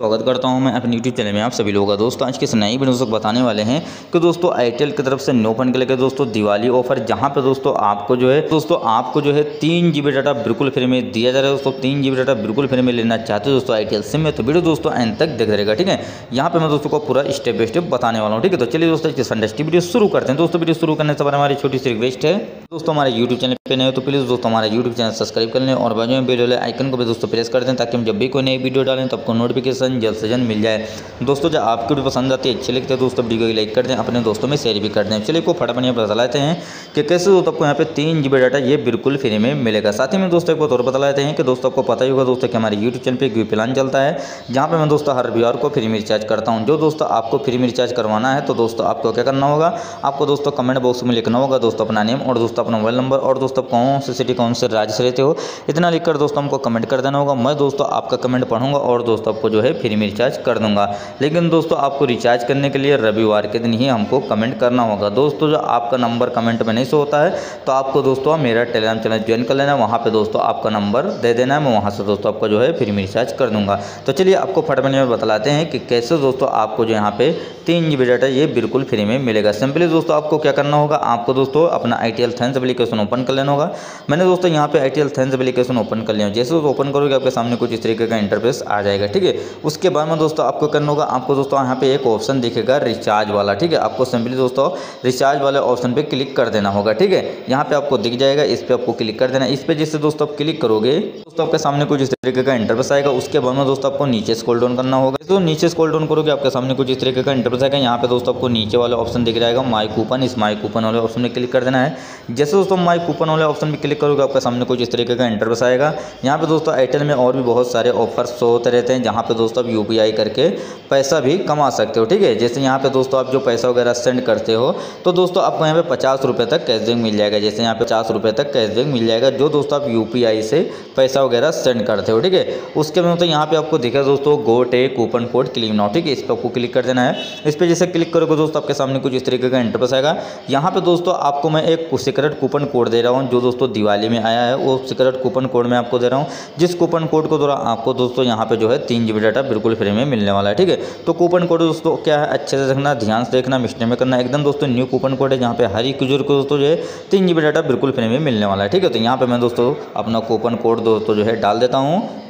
स्वागत करता हूँ मैं अपने यूट्यूब चैनल में आप सभी लोगों का दोस्तों। आज के नई वीडियो तक बताने वाले हैं कि दोस्तों एयरटेल की तरफ़ से नो फंड के लेकर दोस्तों दिवाली ऑफ़र जहाँ पे दोस्तों आपको जो है, दोस्तों आपको जो है तीन जीबी डाटा बिल्कुल फ्री में दिया जा रहा है। दोस्तों तीन जीबी डाटा बिल्कुल फ्री में लेना चाहते हो दोस्तों आईटीएल सिम में तो वीडियो दोस्तों एंड तक देख रहेगा, ठीक है? यहाँ पर मैं दोस्तों को पूरा स्टेप बाई स्टेप बताने वाला हूँ, ठीक है? तो चलिए दोस्तों इसकी फंडेस्टी वीडियो शुरू करते हैं। दोस्तों वीडियो शुरू करने से हमारी छोटी सी रिक्वेस्ट है। दोस्तों, हमारे यूट्यूब चैनल पे नहीं हो तो प्लीज़ दोस्तों हमारा यूट्यूब चैनल सब्सक्राइब कर लें और बाजू में बेल वाले आइकन को भी दोस्तों प्रेस कर दें ताकि हम जब भी कोई नई वीडियो डालें तो आपको नोटिफिकेशन जल्द से जल्द मिल जाए। दोस्तों, जब आपको वीडियो पसंद आती है, अच्छी लगती है, दोस्तों वीडियो को लाइक कर दें, अपने दोस्तों में शेयर भी कर दें। चलिए को फटाफट यहाँ लेते हैं कि कैसे दोस्तों आपको यहाँ पे तीन जी डाटा ये बिल्कुल फ्री में मिलेगा। साथ ही में दोस्तों एक बात और बता लेते हैं कि दोस्तों आपको पता ही होगा दोस्तों कि हमारे यूट्यूब चैनल पर एक प्लान चलता है, जहाँ पर मैं दोस्तों हर रविवार को फ्री में रिचार्ज करता हूँ। जो दोस्तों आपको फ्री में रिचार्ज करवाना है तो दोस्तों आपको क्या करना होगा, आपको दोस्तों कमेंट बॉक्स में लिखना होगा दोस्तों अपना नेम और दोस्तों अपना मोबाइल नंबर और दोस्तों कौन से सिटी कौन से राज्य से रहते हो? इतना लिखकर दोस्तों हमको कमेंट कर देना होगा। मैं दोस्तों आपका कमेंट पढ़ूँगा और दोस्तों आपको जो है फ्री में रिचार्ज कर दूँगा। लेकिन दोस्तों, आपको रिचार्ज करने के लिए रविवार के दिन ही हमको कमेंट करना होगा। दोस्तों, जो आपका नंबर कमेंट में नहीं से होता है तो आपको दोस्तों मेरा टेलीग्राम चैनल ज्वाइन कर लेना। वहाँ पर दोस्तों आपका नंबर दे देना है। मैं वहाँ से दोस्तों आपका जो है फ्री में रिचार्ज कर दूँगा। तो चलिए, आपको फटाफट में बतलाते हैं कि कैसे दोस्तों आपको जो यहाँ पे तीन जी डाटा ये बिल्कुल फ्री में मिलेगा। सिंपली दोस्तों आपको क्या करना होगा? आपको दोस्तों अपना आई टी एप्लीकेशन ओपन कर लेना होगा। मैंने दोस्तों यहाँ पे आई टी एप्लीकेशन ओपन कर लिया जैसे दोस्तों ओपन करोगे, आपके सामने कुछ इस तरीके का इंटरफेस आ जाएगा, ठीक है? उसके बाद में दोस्तों आपको करना होगा, आपको दोस्तों यहाँ पे एक ऑप्शन दिखेगा रिचार्ज वाला, ठीक है? आपको सिंपली दोस्तों रिचार्ज वाले ऑप्शन पे क्लिक कर देना होगा, ठीक है? यहाँ पे आपको दिख जाएगा, इस पर आपको क्लिक कर देना इस पर जिससे दोस्तों आप क्लिक करोगे, दोस्तों आपके सामने कुछ इस तरीके का इंटरफेस आएगा। उसके बाद में दोस्तों आपको नीचे स्क्रॉल डाउन करना होगा। तो नीचे स्क्रॉल डाउन करोगे, आपके सामने कुछ इस तरीके का इंटरफेस आएगा। यहाँ पे दोस्तों आपको नीचे वाले ऑप्शन दिख जाएगा माई कूपन इस माई कूपन वाले ऑप्शन में क्लिक कर देना है। जैसे दोस्तों माई कूपन वाले ऑप्शन में क्लिक करोगे, आपके सामने कुछ इस तरीके का इंटरफेस आएगा। यहाँ पे दोस्तों एयरटेल में और भी बहुत सारे ऑफ़र शो होते रहते हैं, जहाँ पे दोस्तों आप यू करके पैसा भी कमा सकते हो, ठीक है? जैसे यहाँ पे दोस्तों, आप जो पैसा वगैरह सेंड करते हो तो दोस्तों आपको यहाँ पे पचास तक कैशबैक मिल जाएगा। जैसे यहाँ पे पचास तक कैशबैक मिल जाएगा, जो दोस्तों आप यूपीआई से पैसा वगैरह सेंड करते हो, ठीक है? उसके बाद यहाँ पे आपको दिखा दोस्तों गो टे कूपन कोड क्लीन नाउ ठीक है? इस पर आपको क्लिक कर देना है। इस पर जैसे क्लिक करोगे दोस्तों, आपके सामने कुछ इस तरीके का इंटरफेस आएगा। यहाँ पे दोस्तों, आपको मैं एक सीक्रेट कूपन कोड दे रहा हूँ जो दोस्तों दिवाली में आया है, वो सिक्रेट कूपन कोड मैं आपको दे रहा हूँ। जिस कूपन कोड को द्वारा आपको दोस्तों यहाँ पे जो है तीन जीबी डाटा बिल्कुल फ्री में मिलने वाला है, ठीक है? तो कूपन कोड दोस्तों क्या है? अच्छे से देखना, ध्यान से देखना मिशन में करना। एकदम दोस्तों न्यू कूपन कोड है जहाँ पे हर एक यूज़र को दोस्तों जो है तीन जी डाटा बिल्कुल फ्री में मिलने वाला है, ठीक है? तो यहाँ पे मैं दोस्तों अपना कूपन कोड दोस्तों जो है डाल देता हूँ।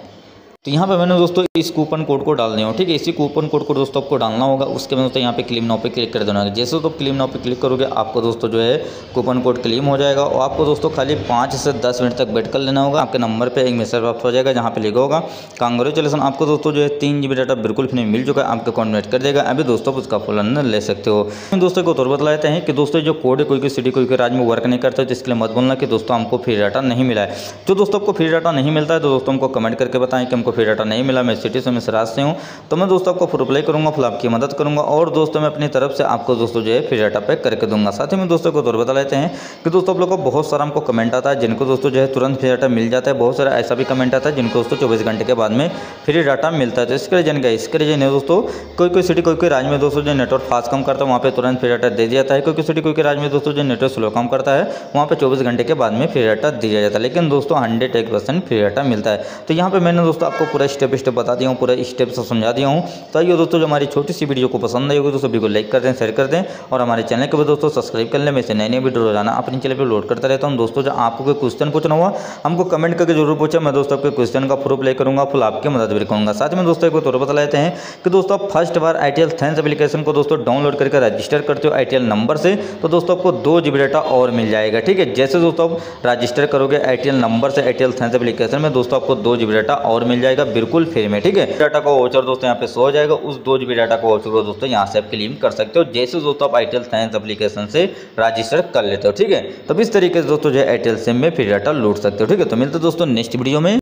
तो यहाँ पे मैंने दोस्तों इस कूपन कोड को डाल दिया हूँ, ठीक है? इसी कूपन कोड को दोस्तों आपको डालना होगा, उसके बाद दोस्तों यहाँ पे क्लीम नाव पे क्लिक कर देना होगा। जैसे तो क्लीम नाव पे क्लिक करोगे, आपको दोस्तों जो है कूपन कोड क्लीम हो जाएगा और आपको दोस्तों खाली पाँच से दस मिनट तक वेट कर लेना होगा। आपके नंबर पर एक मैसेज प्राप्त हो जाएगा जहाँ पे लिखा होगा कांग्रेचुलेसन आपको दोस्तों जो है तीन जी डाटा बिल्कुल फ्री मिल चुका है, आपको कॉन्वेट कर देगा। अभी दोस्तों उसका फुल ले सकते हो। दोस्तों को तौर बताते हैं कि दोस्तों जो कोड है, कोई कोई सिटी कोई कोई राज्य में वर्क नहीं करता तो इसके लिए मत बोलना कि दोस्तों हमको फ्री डाटा नहीं मिला है। जो दोस्तों आपको फ्री डाटा नहीं मिलता है तो दोस्तों हमको कमेंट करके बताएँ कि हमको फ्री डाटा नहीं मिला, मैं सिटी से मैं सराज से हूँ तो मैं दोस्तों आपको फुल अप्लाई करूँगा फुल आपकी मदद करूँगा और दोस्तों मैं अपनी तरफ़ से आपको दोस्तों जो है फ्री डाटा पैक करके दूँगा। साथ ही में दोस्तों को दौर बता लेते हैं कि दोस्तों आप लोग को बहुत सारा हमको कमेंट आता है, जिनको दोस्तों जो है तुरंत फ्री डाटा मिल जाता है, बहुत सारा ऐसा भी कमेंट आता है, जिनको दोस्तों चौबीस घंटे के बाद में फ्री डाटा मिलता है। तो इसके रीजन क्या इसके रीजन है दोस्तों कोई कोई सिटी कोई कोई राज्य में दोस्तों जो नेटवर्क फास्ट कम करता है, वहाँ पर तुरंत फ्री डाटा दे दिया जाता है। कोई कोई सिटी कोई कोई राज्य में दोस्तों जो नेटवर्क स्लो कम करता है, वहाँ पर चौबीस घंटे के बाद में फ्री डाटा दिया जाता है। लेकिन दोस्तों हंड्रेड एक परसेंट फ्री डाटा मिलता है। तो यहाँ पर मैंने दोस्तों आपको पूरा स्टेप स्टेप बता दिया हूँ, पूरा स्टेप से समझा दिया हूँ। तो आइए दोस्तों, जो हमारी छोटी सी वीडियो को पसंद आई होगी तो सभी को लाइक कर दें शेयर कर दें और हमारे चैनल को भी दोस्तों सब्सक्राइब कर लें। मैं नए नए वीडियो रोज़ाना अपने चैनल पर लोड करता रहता हूँ। दोस्तों, जो आपको कोई क्वेश्चन पूछना हुआ, हमको कमेंट करके ज़रूर पूछा। मैं दोस्तों, आपके क्वेश्चन का प्रूफ ले करूँगा फुल आपकी मदद भी करूँगा। साथ में दोस्तों, एक तो बता लेते हैं कि दोस्तों, आप फ़र्स्ट बार आई टी एप्लीकेशन को दोस्तों डाउनलोड करके रजिस्टर करते हो आई नंबर से तो दोस्तों, आपको दो जी डाटा और मिल जाएगा, ठीक है? जैसे दोस्तों, आप रजिस्टर करोगे आई नंबर से आई टी एप्लीकेशन में, दोस्तों, आपको दो जी डाटा और मिल जाएगा। बिल्कुल फ्री में, ठीक है? डाटा का वाउचर दोस्तों यहाँ पे सो जाएगा। उस दो जी डाटा का वाउचर को दोस्तों यहाँ से आप क्लेम कर सकते हो। जैसे दोस्तों आप आईटेल साइंस अपलीकेशन से रजिस्टर कर लेते हो, ठीक है? तब इस तरीके से दोस्तों जो है एयरटेल सिम में फ्री डाटा लूट सकते हो, ठीक है? तो मिलते दोस्तों नेक्स्ट वीडियो में।